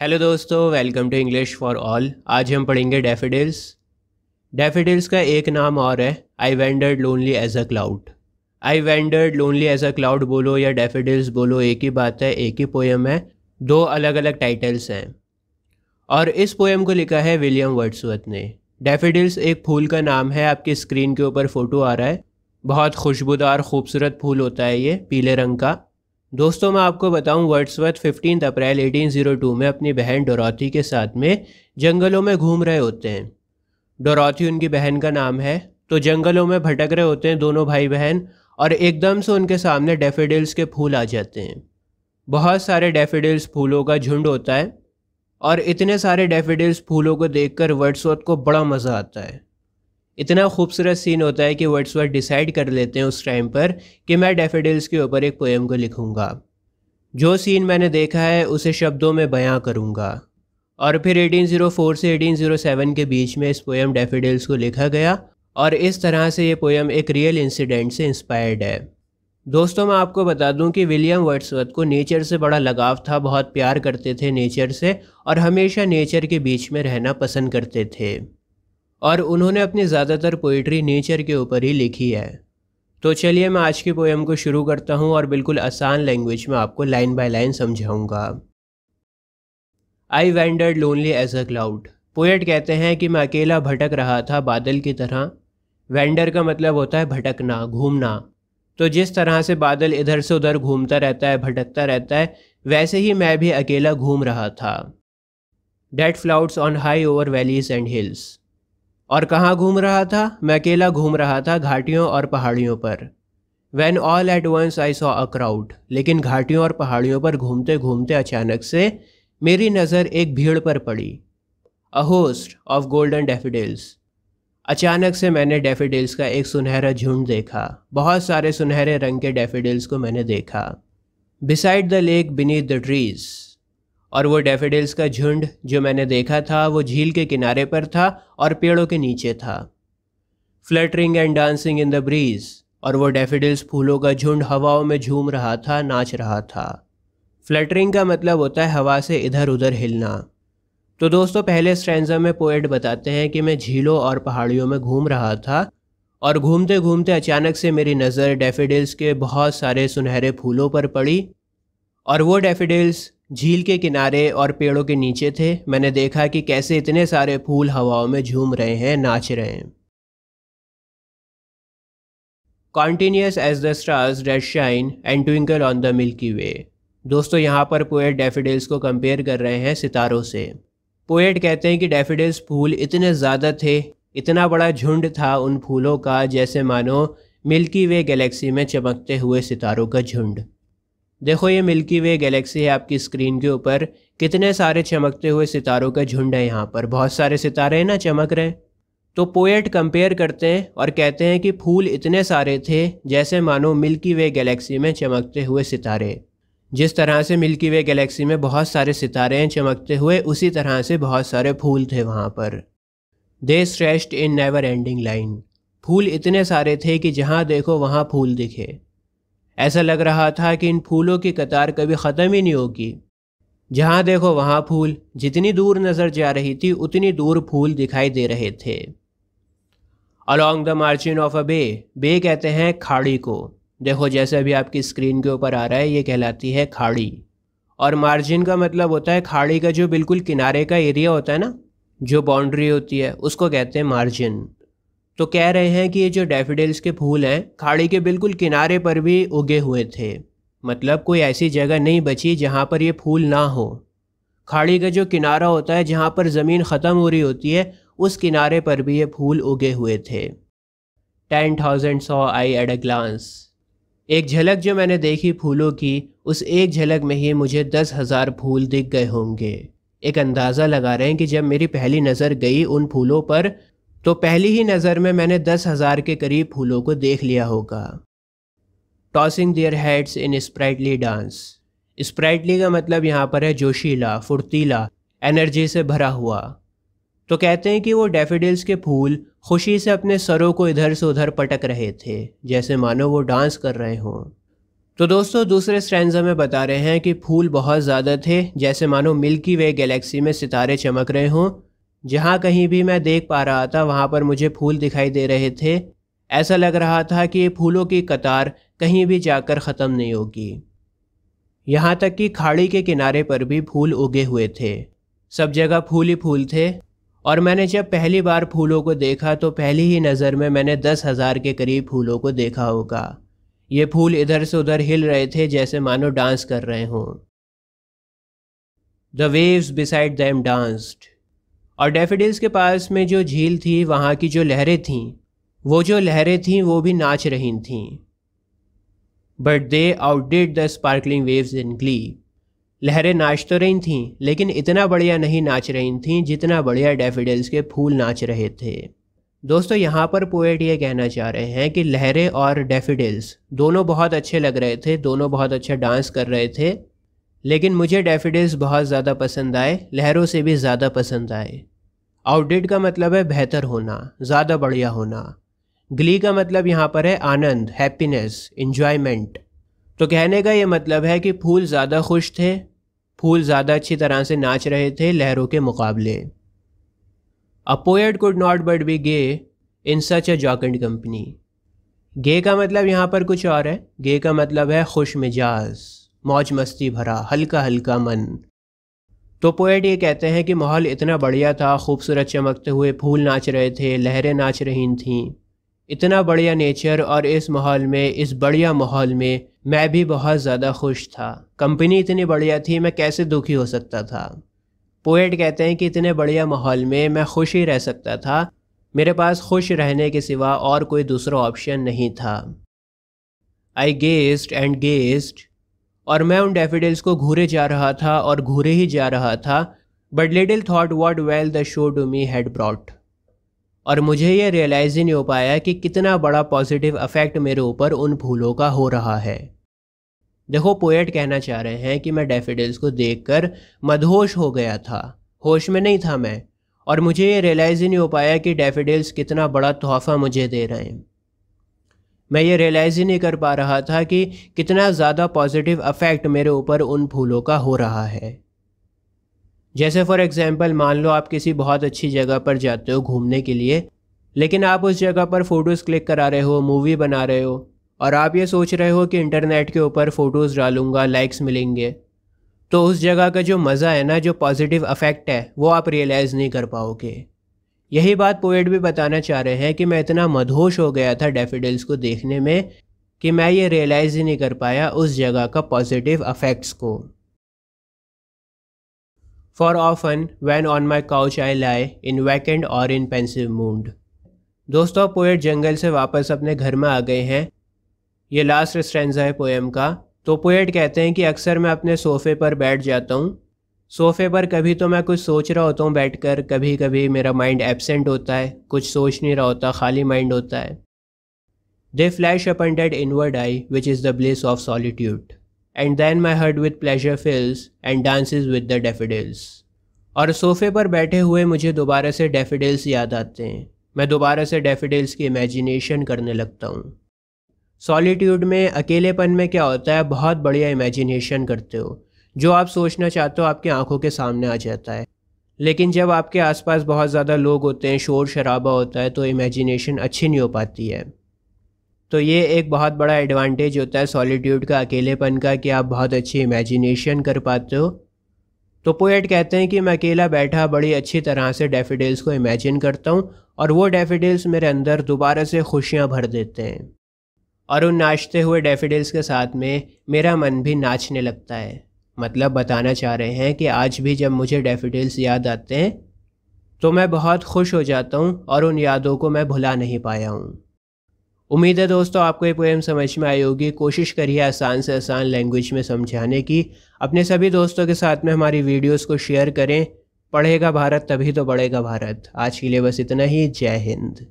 Hello दोस्तों welcome to English for all आज हम पढ़ेंगे डेफिडिल्स डेफिडिल्स का एक नाम और है I wandered lonely as a cloud I wandered lonely as a cloud बोलो या डेफिडिल्स बोलो, एक ही बात है, एक ही पोएम है, दो अलग अलग टाइटल्स हैं। और इस पोएम को लिखा है विलियम वर्ड्सवर्थ ने। डेफिडिल्स एक फूल का नाम है, आपकी स्क्रीन के ऊपर फ़ोटो आ रहा है। बहुत खुशबूदार, खूबसूरत फूल होता है ये, पीले रंग का। दोस्तों, मैं आपको बताऊँ, वर्ड्सवर्थ फिफ्टीन अप्रैल 1802 में अपनी बहन डोरॉथी के साथ में जंगलों में घूम रहे होते हैं। डोरॉथी उनकी बहन का नाम है। तो जंगलों में भटक रहे होते हैं दोनों भाई बहन और एकदम से उनके सामने डेफिडिल्स के फूल आ जाते हैं। बहुत सारे डेफिडिल्स फूलों का झुंड होता है और इतने सारे डेफिडिल्स फूलों को देखकर वर्ड्सवर्थ को बड़ा मज़ा आता है। इतना खूबसूरत सीन होता है कि वर्ड्सवर्थ डिसाइड कर लेते हैं उस टाइम पर कि मैं डेफिडिल्स के ऊपर एक पोएम को लिखूँगा। जो सीन मैंने देखा है, उसे शब्दों में बयां करूँगा। और फिर 1804 से 1807 के बीच में इस पोएम डेफिडिल्स को लिखा गया और इस तरह से ये पोएम एक रियल इंसिडेंट से इंस्पायर्ड है। दोस्तों, मैं आपको बता दूँ कि विलियम वर्ड्सवर्थ को नेचर से बड़ा लगाव था, बहुत प्यार करते थे नेचर से और हमेशा नेचर के बीच में रहना पसंद करते थे। और उन्होंने अपनी ज़्यादातर पोइट्री नेचर के ऊपर ही लिखी है। तो चलिए मैं आज की पोएम को शुरू करता हूँ और बिल्कुल आसान लैंग्वेज में आपको लाइन बाय लाइन समझाऊँगा। I wandered lonely as a cloud poet कहते हैं कि मैं अकेला भटक रहा था बादल की तरह। वेंडर का मतलब होता है भटकना, घूमना। तो जिस तरह से बादल इधर से उधर घूमता रहता है, भटकता रहता है, वैसे ही मैं भी अकेला घूम रहा था। That floats on high over valleys and hills और कहाँ घूम रहा था? मैं अकेला घूम रहा था घाटियों और पहाड़ियों पर। When all at once I saw a crowd लेकिन घाटियों और पहाड़ियों पर घूमते घूमते अचानक से मेरी नज़र एक भीड़ पर पड़ी। A host of golden daffodils अचानक से मैंने डेफिडेल्स का एक सुनहरा झुंड देखा। बहुत सारे सुनहरे रंग के डेफिडेल्स को मैंने देखा। Beside the lake beneath the trees और वो डेफिडिल्स का झुंड जो मैंने देखा था, वो झील के किनारे पर था और पेड़ों के नीचे था। Fluttering and dancing in the breeze और वो डेफिडिल्स फूलों का झुंड हवाओं में झूम रहा था, नाच रहा था। फ्लटरिंग का मतलब होता है हवा से इधर उधर हिलना। तो दोस्तों, पहले स्ट्रेंजा में पोएट बताते हैं कि मैं झीलों और पहाड़ियों में घूम रहा था और घूमते घूमते अचानक से मेरी नज़र डेफिडिल्स के बहुत सारे सुनहरे फूलों पर पड़ी और वो डेफिडिल्स झील के किनारे और पेड़ों के नीचे थे। मैंने देखा कि कैसे इतने सारे फूल हवाओं में झूम रहे हैं, नाच रहे हैं। Continuous as the stars that shine and twinkle on the milky way दोस्तों, यहाँ पर पोएट डेफिडिल्स को कंपेयर कर रहे हैं सितारों से। पोएट कहते हैं कि डेफिडिल्स फूल इतने ज़्यादा थे, इतना बड़ा झुंड था उन फूलों का, जैसे मानो मिल्की वे गैलेक्सी में चमकते हुए सितारों का झुंड। देखो ये मिल्की वे गैलेक्सी है आपकी स्क्रीन के ऊपर। कितने सारे चमकते हुए सितारों का झुंड है यहाँ पर। बहुत सारे सितारे हैं ना, चमक रहे तो पोएट कंपेयर करते हैं और कहते हैं कि फूल इतने सारे थे जैसे मानो मिल्की वे गैलेक्सी में चमकते हुए सितारे। जिस तरह से मिल्की वे गैलेक्सी में बहुत सारे सितारे हैं, चमकते हुए उसी तरह से बहुत सारे फूल थे वहाँ पर। They stretched in never ending line फूल इतने सारे थे कि जहाँ देखो वहाँ फूल दिखे। ऐसा लग रहा था कि इन फूलों की कतार कभी ख़त्म ही नहीं होगी। जहाँ देखो वहाँ फूल जितनी दूर नज़र जा रही थी, उतनी दूर फूल दिखाई दे रहे थे। Along the margin of a bay bay कहते हैं खाड़ी को। देखो जैसे अभी आपकी स्क्रीन के ऊपर आ रहा है, ये कहलाती है खाड़ी। और मार्जिन का मतलब होता है खाड़ी का जो बिल्कुल किनारे का एरिया होता है ना, जो बाउंड्री होती है, उसको कहते हैं मार्जिन तो कह रहे हैं कि ये जो डैफिडिल्स के फूल हैं, खाड़ी के बिल्कुल किनारे पर भी उगे हुए थे। मतलब कोई ऐसी जगह नहीं बची जहाँ पर ये फूल ना हो। खाड़ी का जो किनारा होता है, जहाँ पर ज़मीन ख़त्म हो रही होती है, उस किनारे पर भी ये फूल उगे हुए थे। टेन थाउज़ेंड सौ आई एड अ ग्लांस। एक झलक जो मैंने देखी फूलों की, उस एक झलक में ही मुझे दस हज़ार फूल दिख गए होंगे। एक अंदाज़ा लगा रहे हैं कि जब मेरी पहली नज़र गई उन फूलों पर तो पहली ही नज़र में मैंने दस हज़ार के करीब फूलों को देख लिया होगा। Tossing their heads in sprightly dance sprightly का मतलब यहाँ पर है जोशीला, फुर्तीला एनर्जी से भरा हुआ। तो कहते हैं कि वो डेफिडिल्स के फूल खुशी से अपने सरों को इधर से उधर पटक रहे थे, जैसे मानो वो डांस कर रहे हों। तो दोस्तों, दूसरे स्ट्रेंजा में बता रहे हैं कि फूल बहुत ज़्यादा थे, जैसे मानो मिल्की वे गैलेक्सी में सितारे चमक रहे हों। जहाँ कहीं भी मैं देख पा रहा था, वहाँ पर मुझे फूल दिखाई दे रहे थे। ऐसा लग रहा था कि फूलों की कतार कहीं भी जाकर ख़त्म नहीं होगी। यहाँ तक कि खाड़ी के किनारे पर भी फूल उगे हुए थे। सब जगह फूल ही फूल थे। और मैंने जब पहली बार फूलों को देखा तो पहली ही नज़र में मैंने दस हज़ार के करीब फूलों को देखा होगा। ये फूल इधर से उधर हिल रहे थे, जैसे मानो डांस कर रहे हों। The waves beside them danced और डेफिडिल्स के पास में जो झील थी, वहाँ की जो लहरें थीं, वो जो लहरें थीं, वो भी नाच रही थीं। But they outdid the sparkling waves in glee लहरें नाच तो रही थीं, लेकिन इतना बढ़िया नहीं नाच रही थीं, जितना बढ़िया डेफिडल्स के फूल नाच रहे थे। दोस्तों, यहाँ पर पोएट ये कहना चाह रहे हैं कि लहरें और डेफिडल्स दोनों बहुत अच्छे लग रहे थे, दोनों बहुत अच्छा डांस कर रहे थे, लेकिन मुझे डेफिडल्स बहुत ज़्यादा पसंद आए, लहरों से भी ज़्यादा पसंद आए। आउटडेट का मतलब है बेहतर होना, ज़्यादा बढ़िया होना। ग्ली का मतलब यहाँ पर है आनंद हैप्पीनेस इन्जॉयमेंट तो कहने का ये मतलब है कि फूल ज़्यादा खुश थे, फूल ज़्यादा अच्छी तरह से नाच रहे थे लहरों के मुकाबले। A poet could not but be gay in such a jocund company gay का मतलब यहाँ पर कुछ और है। गे का मतलब है खुश मिजाज, मौज मस्ती भरा हल्का हल्का मन। तो पोएट ये कहते हैं कि माहौल इतना बढ़िया था, खूबसूरत चमकते हुए फूल नाच रहे थे, लहरें नाच रही थीं। इतना बढ़िया नेचर और इस माहौल में, इस बढ़िया माहौल में मैं भी बहुत ज़्यादा खुश था। कंपनी इतनी बढ़िया थी, मैं कैसे दुखी हो सकता था? पोएट कहते हैं कि इतने बढ़िया माहौल में मैं खुश ही रह सकता था। मेरे पास खुश रहने के सिवा और कोई दूसरा ऑप्शन नहीं था। आई गेस्ट एंड गेस्ट और मैं उन डेफिडल्स को घूरे जा रहा था और घूरे ही जा रहा था but little thought what wealth the show to me had brought और मुझे ये रियलाइज़ ही नहीं हो पाया कि कितना बड़ा पॉजिटिव अफेक्ट मेरे ऊपर उन फूलों का हो रहा है। देखो पोएट कहना चाह रहे हैं कि मैं डेफिडल्स को देखकर मदहोश हो गया था। होश में नहीं था मैं। और मुझे ये रियलाइज़ ही नहीं हो पाया कि डेफिडल्स कितना बड़ा तोहफ़ा मुझे दे रहे हैं। मैं ये रियलाइज़ ही नहीं कर पा रहा था कि कितना ज़्यादा पॉजिटिव अफेक्ट मेरे ऊपर उन फूलों का हो रहा है। जैसे फॉर एग्ज़ाम्पल मान लो आप किसी बहुत अच्छी जगह पर जाते हो घूमने के लिए, लेकिन आप उस जगह पर फ़ोटोज़ क्लिक करा रहे हो मूवी बना रहे हो, और आप ये सोच रहे हो कि इंटरनेट के ऊपर फ़ोटोज़ डालूँगा लाइक्स मिलेंगे तो उस जगह का जो मज़ा है ना, जो पॉजिटिव अफेक्ट है, वो आप रियलाइज़ नहीं कर पाओगे। यही बात पोएट भी बताना चाह रहे हैं कि मैं इतना मदहोश हो गया था डेफिडल्स को देखने में कि मैं ये रियलाइज़ ही नहीं कर पाया उस जगह का पॉजिटिव अफेक्ट्स को। For often when on my couch I lie in vacant or in pensive mood दोस्तों पोएट जंगल से वापस अपने घर में आ गए हैं। ये लास्ट स्ट्रेंजा है पोएम का। तो पोएट कहते हैं कि अक्सर मैं अपने सोफ़े पर बैठ जाता हूँ। सोफ़े पर कभी तो मैं कुछ सोच रहा होता हूँ बैठ कर कभी कभी मेरा माइंड एबसेंट होता है, कुछ सोच नहीं रहा होता, खाली माइंड होता है। They flash upon that inward eye which is the bliss of solitude and then my heart with pleasure fills and dances with the daffodils और सोफ़े पर बैठे हुए मुझे दोबारा से डेफिडल्स याद आते हैं। मैं दोबारा से डेफिडल्स की इमेजिनेशन करने लगता हूँ। सॉलिट्यूड में अकेलेपन में क्या होता है? बहुत बढ़िया इमेजिनेशन करते हो। जो आप सोचना चाहते हो आपकी आँखों के सामने आ जाता है। लेकिन जब आपके आसपास बहुत ज़्यादा लोग होते हैं, शोर शराबा होता है तो इमेजिनेशन अच्छी नहीं हो पाती है। तो ये एक बहुत बड़ा एडवांटेज होता है सॉलिट्यूड का, अकेलेपन का, कि आप बहुत अच्छी इमेजिनेशन कर पाते हो। तो पोएट कहते हैं कि मैं अकेला बैठा बड़ी अच्छी तरह से डेफिडल्स को इमेजिन करता हूँ, और वो डेफिडल्स मेरे अंदर दोबारा से खुशियाँ भर देते हैं। और उन नाचते हुए डेफिडल्स के साथ में मेरा मन भी नाचने लगता है। मतलब बताना चाह रहे हैं कि आज भी जब मुझे डेफिडल्स याद आते हैं तो मैं बहुत खुश हो जाता हूँ और उन यादों को मैं भुला नहीं पाया हूँ। उम्मीद है दोस्तों, आपको ये पोएम समझ में आई होगी। कोशिश करिए आसान से आसान लैंग्वेज में समझाने की। अपने सभी दोस्तों के साथ में हमारी वीडियोस को शेयर करें। पढ़ेगा भारत, तभी तो बढ़ेगा भारत। आज के लिए बस इतना ही। जय हिंद।